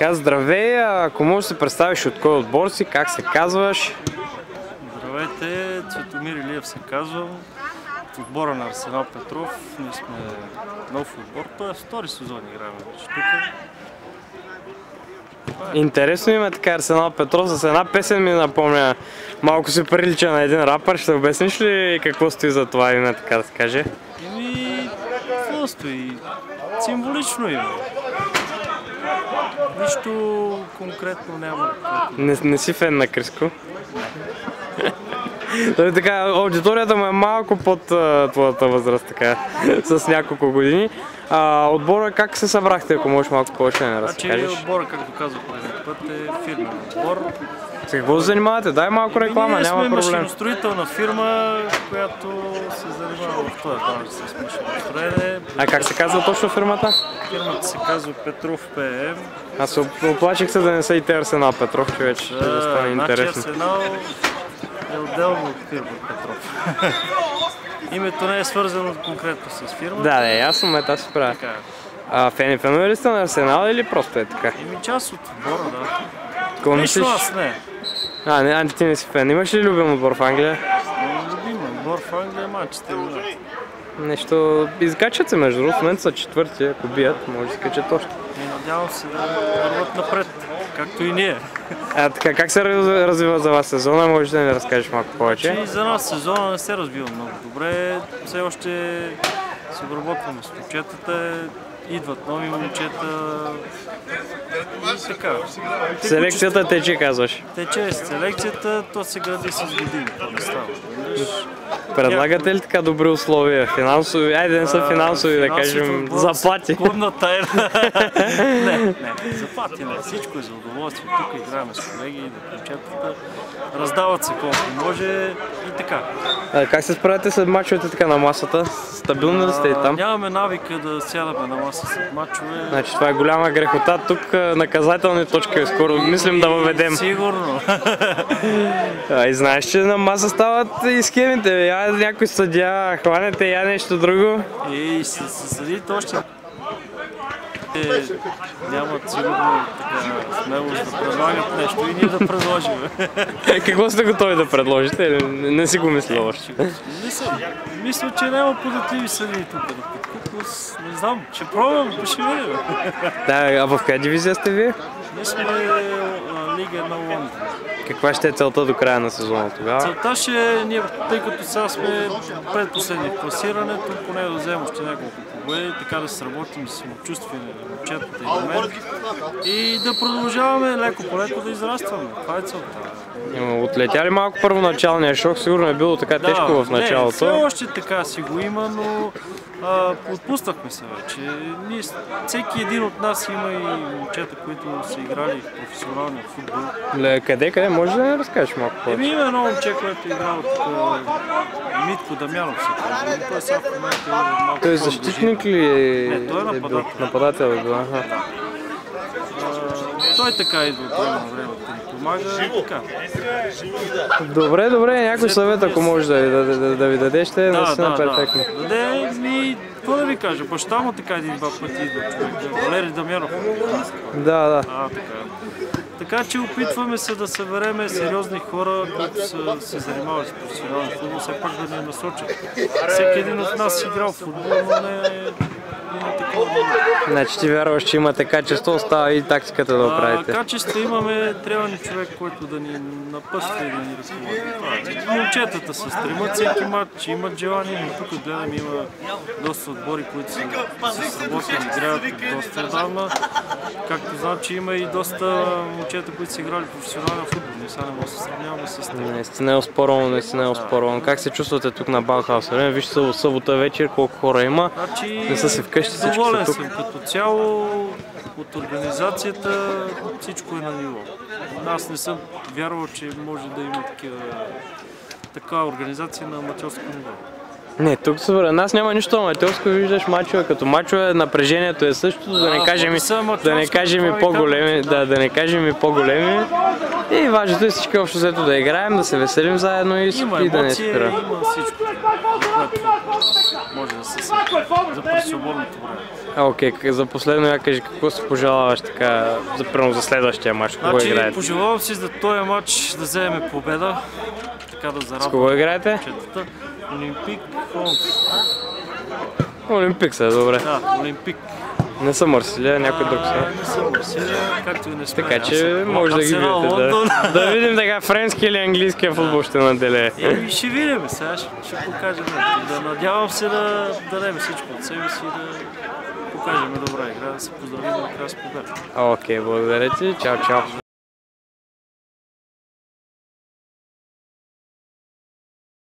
Така, здравей, ако можеш да се представиш от кой отбор си, как се казваш? Здравейте, Цветомир Илиев се казвам. От отбора на Арсенал Петров. Ние сме нов отбор. Той е втори сезон играем вече тук. Интересно има така Арсенал Петров. С една песен ми напомня. Малко се прилича на един рапър. Ще обясниш ли какво стои за това име, така да се каже? Еми, какво стои? Символично име. Нищо конкретно няма. Не, не си фен на Криско? Той така, аудиторията му е малко под твоята възраст, така, с няколко години. А, отбора как се събрахте, ако можеш малко повече да не Значи разкажеш? отбора, както казах преди път, е фирмен отбор. С какво се занимавате? Дай малко реклама, ние няма сме проблем. машиностроителна фирма, която се занимава в този бранш с машиностроене. А как се казва точно фирмата? Фирмата се казва Петров ПМ. Аз оплачих се да не са и те Арсенал Петров, че вече ще да стане Значи интересно. Арсенал е отделно от фирма Петров. Името не е свързано конкретно с фирмата. Да, да, ясно, ме тази се правя. Така е. А фени фенове ли сте на Арсенал или просто е така? Ими част от отбора, да. Какво мислиш? аз не. А, не, а ти не си фен. Имаш ли любим отбор в Англия? Но Любим отбор в Англия е. Нещо... Изкачат се между другото, в момента са четвърти, ако бият, може да изкачат още. Надявам се да върват напред, както и ние. А така, как се раз- развива за вас сезона? Може да ни разкажеш малко Че повече? и за нас сезона не се развива много добре. Все още се обработваме с момчетата, идват нови момчета. И така. Селекцията тече, казваш. Тече с селекцията, то се гради с години. Предлагате ли така добри условия? Финансови, айде не са финансови, да кажем, заплати. Клубна тайна. не, не, заплати не. Всичко е за удоволствие. Тук играем с колеги, да момчетата. Раздават се колко може и така. А, как се справяте след мачовете така на масата? Стабилно ли сте и А, там? Нямаме навика да сядаме на след мачове. Значи това е голяма грехота. Тук наказателни точки скоро мислим да въведем. Сигурно. А, и знаеш, че на маса стават и схемите. Я някой съдя, хванете я нещо друго. И се съдите още. Е, нямат сигурно така смелост да предлагат нещо и ние да предложим. Какво сте готови да предложите? Не, не си го мисля още. Мисля, мисля, че няма податливи съдии тук да подкупят, с- не знам, ще пробвам, ще видим. Да, а в коя дивизия сте вие? Ние сме Лига на Лондон. Каква ще е целта до края на сезона тогава? Целта ще е, ние, тъй като сега сме предпоследни в класирането, поне да вземем още няколко победи, така да се сработим с самочувствие на момчетата и на мен и да продължаваме леко по леко да израстваме. Това е целта. Отлетя ли малко първоначалния шок? Сигурно е било така тежко в Не, все началото. още така си го има, но а, отпуснахме се вече. Ние, всеки един от нас има и момчета, които са играли в професионалния футбол. Ле, Къде, къде? Може да разкажеш малко Еми повече? има едно момче, което е играл тук, а, Митко Дамянов се казва. Той сега в момента е малко Той е защитник ли е, Не, той е е нападател. Нападател е бил, аха. Той така идва от време на време да помага и така. Добре, добре, някой съвет, ако може да, ви- да, да, да ви даде, ще е Да, наистина да, перфектно. да. Даде ми, какво да ви кажа, баща му така един-два пъти идва човек. Валери Дамянов. Да, да. А, така. Така че опитваме се да събереме сериозни хора, които са се занимават с професионален футбол, все пак да ни насочат. Всеки един от нас играл в футбол, но не Значи ти вярваш, че имате качество, остава и тактиката да оправите. качество имаме, трябва ни човек, който да ни напъства и да ни. Това е. Момчетата се стремат всеки матч, имат желание, но тук гледам има доста отбори, които са сработили, играят доста отдавна. Както знам, че има и доста момчета, които са играли професионален футбол. Ние сега не да се сравняваме с тях. Наистина е оспорвано, наистина е оспорвано. Как се чувствате тук на Баухаус? Време, вижте съб- събота вечер колко хора има. Значи, Не са си вкъщи, всички са тук. съм като цяло от организацията, всичко е на ниво. Аз не съм вярвал, че може да има такива, такава организация на аматьорско ниво. Не, тук според нас няма нищо аматьорско, виждаш мачове, като мачове напрежението е същото, да не кажем, да не кажем и по-големи, да, да не кажем и по-големи. И важното е всички общо взето да играем, да се веселим заедно и, и да не спира. има всичко, което може да се за свободното време. Окей, за последно я кажи какво си пожелаваш така, за, примерно за следващия мач, кого Значи, играете? пожелавам си за този матч да вземем победа, така да С зарадваме кого играете? момчетата. Олимпик Фонс. Олимпик са, добре. Да, Олимпик. Не съм Марсилия, някой друг са. Не съм Марсилия, както и не сме. Така че може да ги видите. Да. да видим така френски или английския футбол ще наделее. Еми, ще видим, сега ще, ще покажем. Да надявам се да дадем всичко от себе си да покажем добра игра, да се поздравим накрая с победа. Окей, благодаря ти. Чао, чао.